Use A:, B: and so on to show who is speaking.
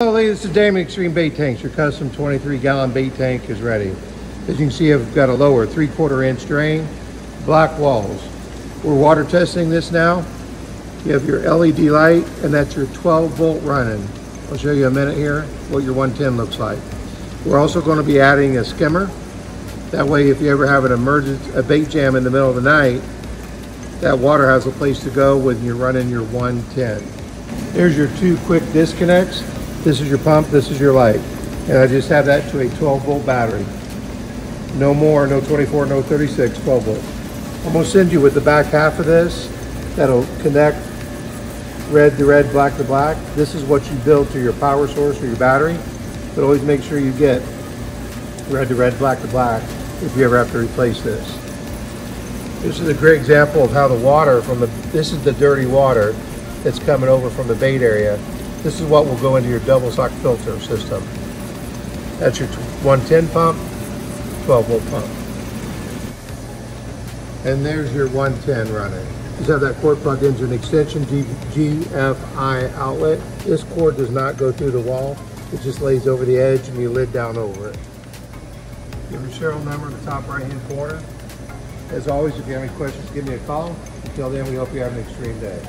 A: Hello, ladies, this is Damon X-Treme Bait Tanks. Your custom 23 gallon bait tank is ready. As you can see, I've got a lower three quarter inch drain, black walls. We're water testing this now. You have your LED light and that's your 12 volt running. I'll show you a minute here what your 110 looks like. We're also going to be adding a skimmer. That way, if you ever have an emergency, a bait jam in the middle of the night, that water has a place to go when you're running your 110. There's your two quick disconnects. This is your pump, this is your light. And I just have that to a 12 volt battery. No more, no 24, no 36, 12 volt. I'm gonna send you with the back half of this that'll connect red to red, black to black. This is what you build to your power source or your battery. But always make sure you get red to red, black to black if you ever have to replace this. This is a great example of how the water from the, this is the dirty water that's coming over from the bait area. This is what will go into your double sock filter system. That's your 110 pump, 12 volt pump. And there's your 110 running. Just have that cord plugged into an extension G GFI outlet. This cord does not go through the wall. It just lays over the edge and you lid down over it. Give your serial number in the top right hand corner. As always, if you have any questions, give me a call. Until then, we hope you have an extreme day.